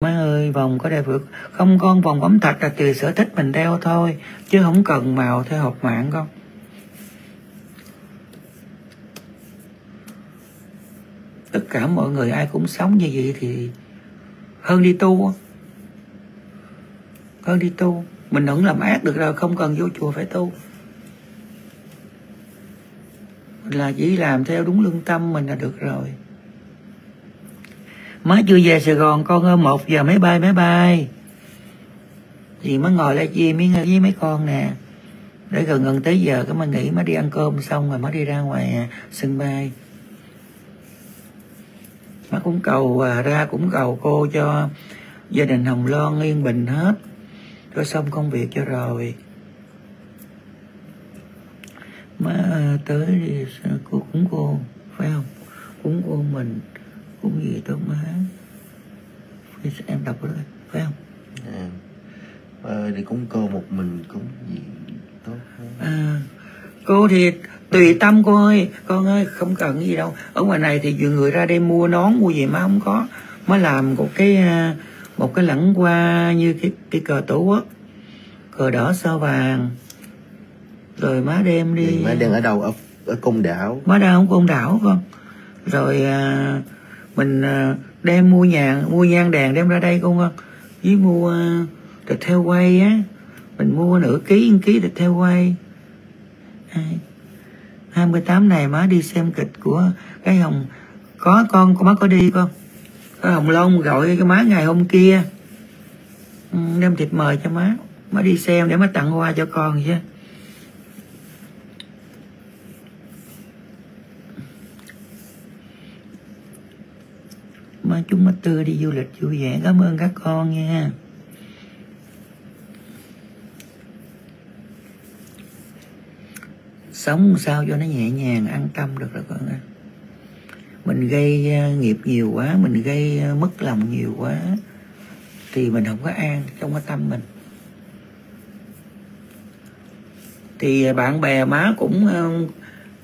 má ơi, vòng có đẹp vượt không con? Vòng ấm thạch là tùy sở thích mình đeo thôi, chứ không cần màu theo học mạng con. Tất cả mọi người ai cũng sống như vậy thì hơn đi tu hơn đi tu. Mình vẫn làm ác được rồi không cần vô chùa phải tu. Là chỉ làm theo đúng lương tâm mình là được rồi má chưa về sài gòn con ơi một giờ máy bay máy bay. Thì mới ngồi lại chia miếng với mấy con nè. Để gần gần tới giờ cái mà nghỉ mới đi ăn cơm xong rồi mới đi ra ngoài à, sân bay. Má cũng cầu à, ra cũng cầu cô cho gia đình hồng loan yên bình hết. Rồi xong công việc cho rồi. Má à, tới à, cô cúng cô phải không? Cúng cô mình cúng gì tốt má em đọc rồi phải không? À, à, thì cúng cô một mình cúng gì tốt hơn. À, cô thì tùy tâm cô ơi. Con ơi không cần gì đâu. Ở ngoài này thì nhiều người ra đây mua nón mua gì mà không có. Mới làm một cái à, một cái lẵng hoa như cái cái cờ tổ quốc. Cờ đỏ sao vàng. Rồi má đem đi. Má đem ở đâu? Ở ở cung đảo. Má đang không cung đảo con rồi à, mình ờ, đem mua nhà, mua nhang đèn đem ra đây con với mua ờ, thịt heo quay á. Mình mua nửa ký, một ký thịt heo quay. 28 này má đi xem kịch của cái hồng, có con con má có đi con cái hồng long gọi cái má ngày hôm kia. Ừ, đem thịt mời cho má. Má đi xem để má tặng hoa cho con chứ. Mà chúng má tươi đi du lịch vui vẻ. Cảm ơn các con nha. Sống sao cho nó nhẹ nhàng, an tâm được rồi con ơi. Mình gây à, nghiệp nhiều quá, mình gây à, mất lòng nhiều quá, thì mình không có an trong cái tâm mình. Thì à, bạn bè má cũng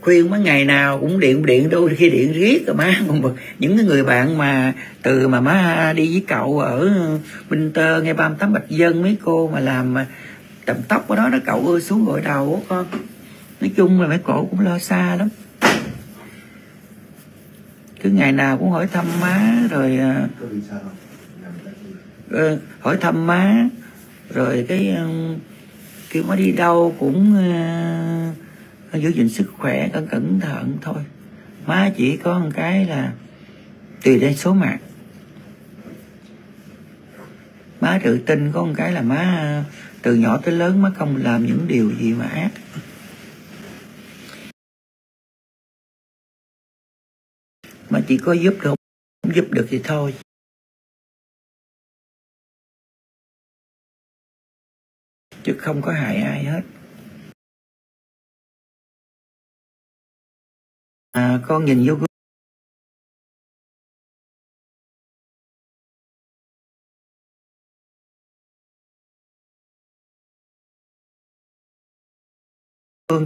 khuyên mấy ngày nào cũng điện điện đôi khi điện riết rồi má. Những cái người bạn mà từ mà má đi với cậu ở Bình Tơ nghe 38 Bạch Dân mấy cô mà làm tầm tóc ở đó đó cậu ơi xuống gội đầu đó con. Nói chung là mấy cổ cũng lo xa lắm. Cứ ngày nào cũng hỏi thăm má rồi uh, hỏi thăm má rồi cái uh, kêu má đi đâu cũng uh, giữ gìn sức khỏe con cẩn thận thôi. Má chỉ có một cái là tùy đến số mạng. Má tự tin, có một cái là má, từ nhỏ tới lớn má không làm những điều gì mà ác. Mà chỉ có giúp được, không giúp được thì thôi. Chứ không có hại ai hết. À, con nhìn vô gương.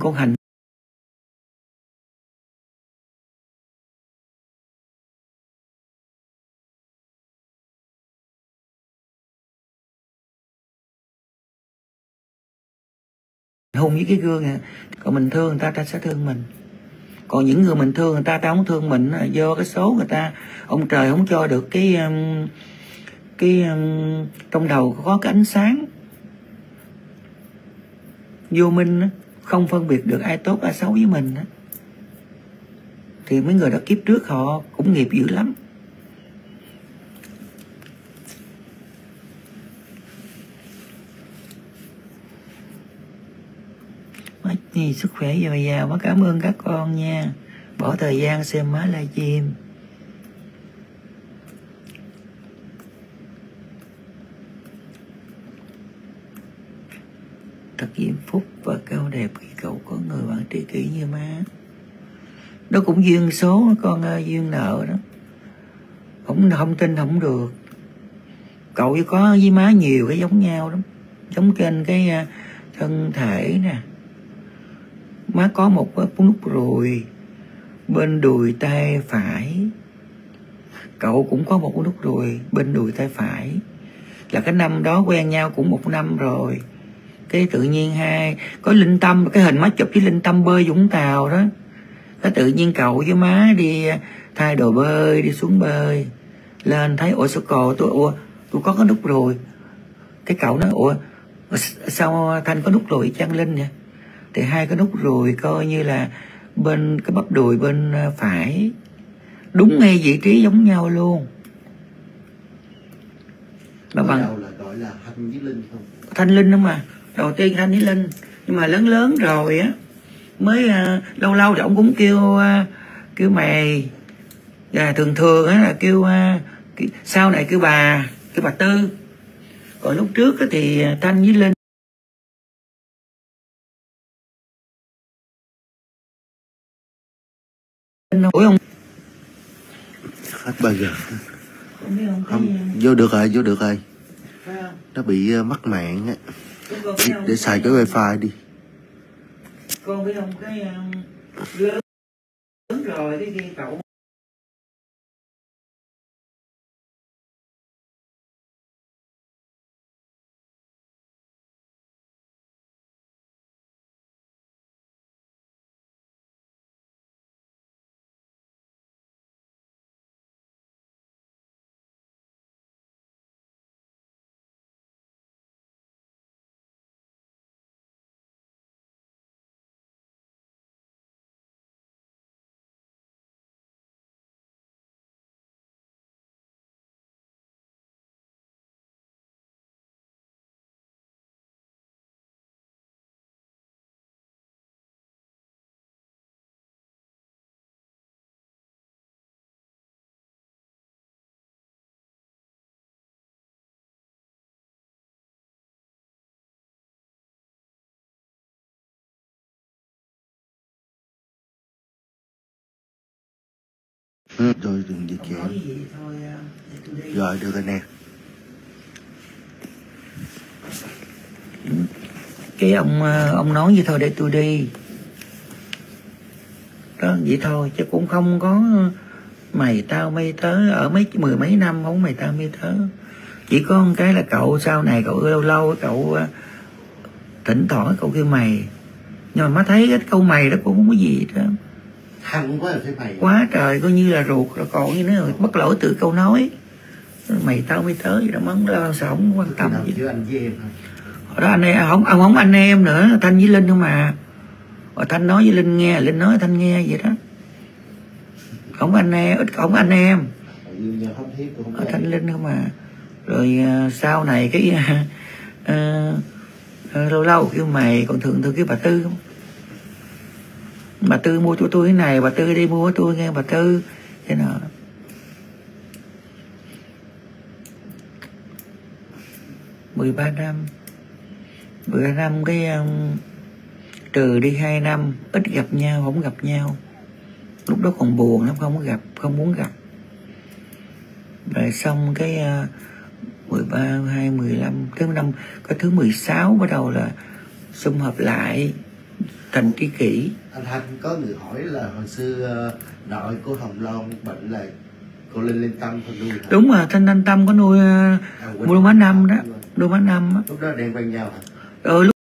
Con hành. Hôn với cái gương à còn mình thương người ta ta sẽ thương mình còn những người mình thương người ta ta không thương mình à, do cái số người ta, ông trời không cho được cái um, cái um, trong đầu có cái ánh sáng. Vô minh không phân biệt được ai tốt, ai xấu với mình thì mấy người đó kiếp trước họ cũng nghiệp dữ lắm. Nhi, sức khỏe dồi dào má cảm ơn các con nha. Bỏ thời gian xem má livestream. Thật diễm phúc và cao đẹp khi cậu có người bạn tri kỷ như má. Nó cũng duyên số, con ơi, duyên nợ đó. Không không tin không được. Cậu có với má nhiều cái giống nhau lắm. Giống trên cái à, thân thể nè má có một nút ruồi bên đùi tay phải. Cậu cũng có một nút ruồi bên đùi tay phải. Là cái năm đó quen nhau cũng một năm rồi. Cái tự nhiên hai, có linh tâm, cái hình má chụp với linh tâm bơi vũng tàu đó. Cái tự nhiên cậu với má đi à, thay đồ bơi, đi xuống bơi. Lên thấy, ủa, sao cò tôi, ủa, tôi có cái nút ruồi cái cậu nói, ủa, sao thanh có nút ruồi chăng linh vậy? Thì hai cái nút ruồi coi như là bên cái bắp đùi bên phải. Đúng ngay vị trí giống nhau luôn. Mà bằng đầu là gọi là thanh với linh không? Thanh linh không mà đầu tiên thanh với linh. Nhưng mà lớn lớn rồi á mới uh, lâu lâu thì ông cũng kêu uh, kêu mày. Và thường thường á là kêu, kêu sau này kêu bà kêu bà tư. Còn lúc trước á thì thanh với linh Ủa không? Hết bao giờ? Không, không vô được rồi vô được rồi. Nó bị uh, mắc mạng á. Để, để xài cái wifi đi. Con biết không cái uh, lớn rồi cái cậu ừ, rồi đừng dịch chuyển à, rồi được rồi nè. Cái ông à, ông nói vậy thôi để tôi đi. Đó vậy thôi chứ cũng không có mày tao mây tớ ở mấy mười mấy năm không mày tao mây tớ. Chỉ có một cái là cậu sau này cậu lâu lâu cậu à, thỉnh thoảng cậu kêu mày. Nhưng mà má thấy cái câu mày đó cũng không có gì đó thằng quá phải mày quá trời coi như là ruột rồi còn như nó bất lỗi từ câu nói. Mày tao mới tới đó mắng lo sao không quan tâm gì. chứ anh với em thôi đó anh em không ông không anh em nữa thanh với linh không mà rồi thanh nói với linh nghe linh nói thanh nghe vậy đó. Không anh em ít không anh em. Ở thanh linh không mà rồi uh, sau này cái uh, uh, lâu lâu kêu mày còn thường thường kêu bà tư không bà tư mua cho tôi cái này bà tư đi mua cho tôi nghe bà tư. Thế nào? Mười ba năm. Mười ba năm cái um, trừ đi hai năm ít gặp nhau không gặp nhau. Lúc đó còn buồn lắm không có gặp không muốn gặp. Rồi xong cái uh, 13, 2, 15 tới năm cái thứ 16 bắt đầu là xung hợp lại thành tri kỷ anh Thanh có người hỏi là hồi xưa nội cô Hồng Loan bệnh là cô Linh Linh Tâm con nuôi hả? đúng rồi Thanh Thanh Tâm có nuôi à, nuôi má năm đó nuôi má năm lúc đó đang quen nhau hả? Ừ,